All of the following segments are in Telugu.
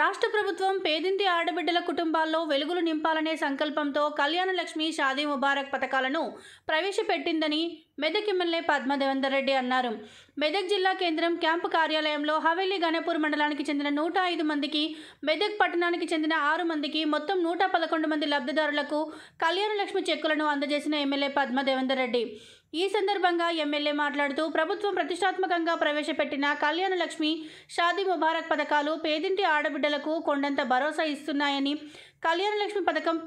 రాష్ట్ర ప్రభుత్వం పేదింటి ఆడబిడ్డల కుటుంబాల్లో వెలుగులు నింపాలనే సంకల్పంతో కళ్యాణలక్ష్మి షాదీ ముబారక్ పథకాలను ప్రవేశపెట్టిందని మెదక్ ఎమ్మెల్యే పద్మదేవేందర్ రెడ్డి అన్నారు. మెదక్ జిల్లా కేంద్రం క్యాంపు కార్యాలయంలో హవేలీ గణపూర్ మండలానికి చెందిన నూట ఐదు మందికి మెదక్ పట్టణానికి చెందిన ఆరు మందికి మొత్తం నూట పదకొండు మంది లబ్ధిదారులకు కళ్యాణలక్ష్మి చెక్కులను అందజేసిన ఎమ్మెల్యే పద్మ రెడ్డి. ఈ సందర్భంగా ఎమ్మెల్యే మాట్లాడుతూ ప్రభుత్వం ప్రతిష్టాత్మకంగా ప్రవేశపెట్టిన కళ్యాణ లక్ష్మి షాదీ ముబారక్ పథకాలు పేదింటి ఆడబిడ్డలకు కొండంత భరోసా ఇస్తున్నాయని కళ్యాణ లక్ష్మి పథకం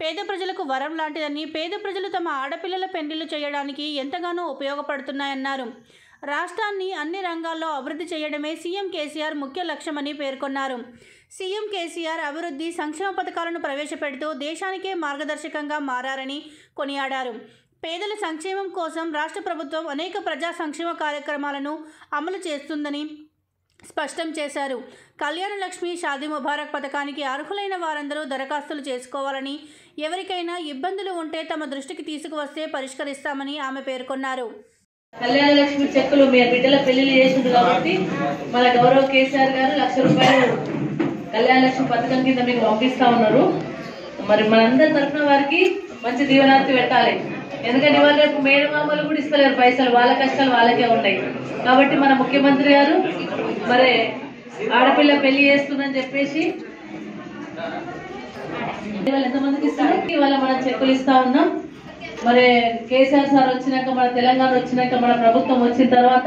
పేద ప్రజలకు వరం లాంటిదని పేద ప్రజలు తమ ఆడపిల్లల పెళ్ళిళ్ళు చేయడానికి ఎంతగానో ఉపయోగపడుతున్నాయన్నారు. రాష్ట్రాన్ని అన్ని రంగాల్లో అభివృద్ధి చేయడమే సీఎం కేసీఆర్ ముఖ్య లక్ష్యమని పేర్కొన్నారు. సీఎం కేసీఆర్ అభివృద్ధి సంక్షేమ పథకాలను ప్రవేశపెడుతూ దేశానికే మార్గదర్శకంగా మారారని కొనియాడారు. పేదల సంక్షేమం కోసం రాష్ట్ర ప్రభుత్వం అనేక ప్రజా సంక్షేమ కార్యక్రమాలను అమలు చేస్తుందని స్పష్టం చేశారు. కళ్యాణ లక్ష్మి షాదీ ముబారక్ పథకానికి అర్హులైన వారందరూ దరఖాస్తులు చేసుకోవాలని ఎవరికైనా ఇబ్బందులు ఉంటే తమ దృష్టికి తీసుకువస్తే పరిష్కరిస్తామని ఆమె పేర్కొన్నారు. కళ్యాణ లక్ష్మి చెక్కులు మీ బిడ్డల పెళ్ళిళ్ళు చేసిండు కాబట్టి మన గౌరవ కేసీఆర్ గారు లక్ష రూపాయలు కళ్యాణ లక్ష్మి పథకం కింద మీకు పంపిస్తా ఉన్నారు. మరి మనందరి తరఫున వారికి మంచి దీవెనార్తి పెట్టాలి. ఎందుకంటే ఇవాళ రేపు మేడమామలు కూడా ఇస్తలేరు పైసలు వాళ్ళ కష్టాలు వాళ్ళకే ఉన్నాయి కాబట్టి మన ముఖ్యమంత్రి గారు మరి ఆడపిల్ల పెళ్ళి చేస్తుందని చెప్పేసి ఇవాళ ఎంతమందికి ఇస్తారు ఇవాళ మనం చెక్కులు ఇస్తా ఉన్నాం. మరి కేసీఆర్ సార్ వచ్చినాక మన తెలంగాణ వచ్చినాక మన ప్రభుత్వం వచ్చిన తర్వాత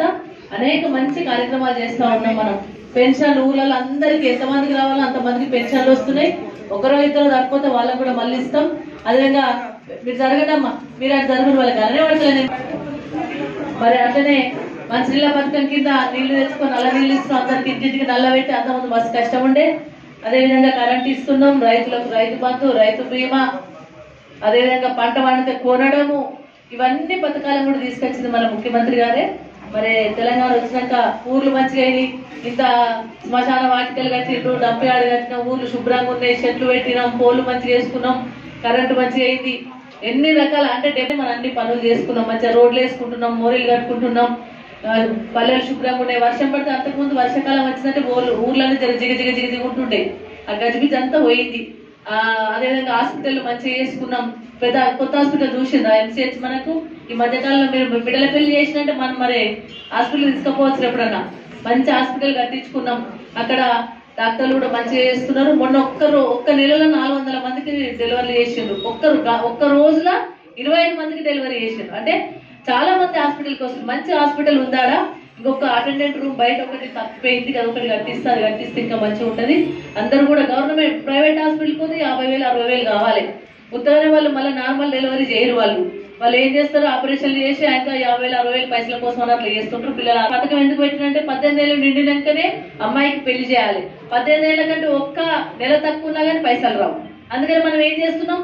అనేక మంచి కార్యక్రమాలు చేస్తా ఉన్నాం మనం. పెన్షన్ ఊళ్ళలో అందరికి ఎంతమందికి రావాలో అంతమందికి పెన్షన్లు వస్తున్నాయి. ఒకరో ఇద్దరు రాకపోతే వాళ్ళకు కూడా మళ్ళీ ఇస్తాం. అదేవిధంగా మీరు జరగడమ్మా మీరు అది జరగడం వాళ్ళకి అలానే పడతలే మరి అట్లనే మంచినీళ్ళ పథకం కింద నీళ్ళు తెచ్చుకొని నల్ల నీళ్ళు ఇస్తాం అందరికి ఇంటింటికి నల్ల పెట్టి అంతమంది మస్తు కష్టం ఉండే. అదేవిధంగా కరెంట్ ఇస్తున్నాం రైతులకు రైతు బంధు రైతు బీమా. అదేవిధంగా పంట పండితే కొనడము. ఇవన్నీ పథకాలను కూడా తీసుకొచ్చింది మన ముఖ్యమంత్రి గారే. మరి తెలంగాణ వచ్చినాక ఊర్లు మంచిగా అయినాయి. ఇంత శ్మశాన వాటికలు కట్టిండ్రు డంపియాడు కట్టిన ఊర్లు శుభ్రంగా ఉన్నాయి చెట్లు పెట్టినాం పోలు మంచిగా వేసుకున్నాం కరెంటు మంచిగా అయింది. ఎన్ని రకాల అంటే డెబ్బై మనం అన్ని పనులు చేసుకున్నాం. మంచిగా రోడ్లు వేసుకుంటున్నాం మోరీలు కట్టుకుంటున్నాం. పల్లెలు శుభ్రంగా ఉన్నాయి. వర్షం పడితే అంతకుముందు వర్షాకాలం వచ్చిందంటే ఊర్లు ఊర్లన్నీ జర జిగ జిగ జిగ జిగుంటుండే ఆ గజిబిజ్ అంతా పోయింది. అదేవిధంగా హాస్పిటల్ మంచిగా చేసుకున్నాం. పెద్ద కొత్త హాస్పిటల్ చూసిందా ఎంసీహెచ్ మనకు? ఈ మధ్యకాలంలో మీరు బిడ్డల పెళ్ళి చేసినట్టే మనం మరి హాస్పిటల్ తీసుకుపోవచ్చు ఎప్పుడన్నా? మంచి హాస్పిటల్ కట్టించుకున్నాం. అక్కడ డాక్టర్లు కూడా మంచిగా చేస్తున్నారు. మొన్న ఒక్కరు ఒక్క నెలలో నాలుగు వందల మందికి డెలివరీ చేసిండ్రు. ఒక్కరు ఒక్క రోజుల ఇరవై ఐదు మందికి డెలివరీ చేసిండ్రు. అంటే చాలా మంది హాస్పిటల్కి వస్తుంది మంచి హాస్పిటల్ ఉందాడా ఇంకొక అటెండెంట్ రూమ్ బయట ఒకటి తప్పిపోయింది కదా ఒకటి కట్టిస్తారు. కట్టిస్తే ఇంకా మంచిగా ఉంటుంది. అందరూ కూడా గవర్నమెంట్ ప్రైవేట్ హాస్పిటల్కి పోతే యాభై వేలు అరవై వేలు కావాలి. ఉత్తరానే వాళ్ళు మళ్ళీ నార్మల్ డెలివరీ చేయరు వాళ్ళు. వాళ్ళు ఏం చేస్తారు ఆపరేషన్లు చేసి ఆయన యాభై వేలు అరవై వేలు పైసల కోసం అని అట్లా చేస్తుంటారు పిల్లలు. పథకం ఎందుకు పెట్టినంటే పద్దెనిమిది ఏళ్ళు నిండినాకనే అమ్మాయికి పెళ్ళి చేయాలి. పద్దెనిమిది ఏళ్ళ కంటే ఒక్క నెల తక్కువ ఉన్నా కానీ పైసలు రావు. అందుకని మనం ఏం చేస్తున్నాం?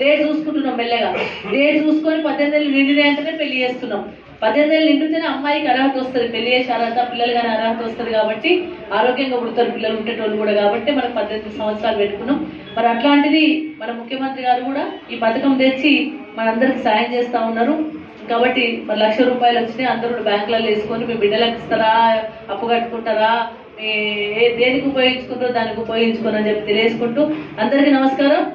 డేట్ చూసుకుంటున్నాం మెల్లగా. డేట్ చూసుకొని పద్దెనిమిది ఏళ్ళు నిండినాయంటేనే పెళ్ళి చేస్తున్నాం. పద్దెనిమిది ఏళ్ళు నిండితేనే అమ్మాయికి అర్హత వస్తుంది. పెళ్ళి చేసి అర్హత పిల్లలు కానీ అర్హత వస్తుంది కాబట్టి ఆరోగ్యంగా పుడతారు పిల్లలు ఉండేటోళ్ళు కూడా కాబట్టి మనం పద్దెనిమిది సంవత్సరాలు పెట్టుకున్నాం. మరి అట్లాంటిది మన ముఖ్యమంత్రి గారు కూడా ఈ పథకం తెచ్చి మనందరికి సాయం చేస్తూ ఉన్నారు. కాబట్టి మరి లక్ష రూపాయలు వచ్చినాయి. అందరూ బ్యాంకులలో వేసుకొని మీ బిడ్డలకు ఇస్తారా అప్పు కట్టుకుంటారా మీ ఏ- దేనికి ఉపయోగించుకుంటారో దానికి ఉపయోగించుకోనని చెప్పి తెలియజేసుకుంటూ అందరికీ నమస్కారం.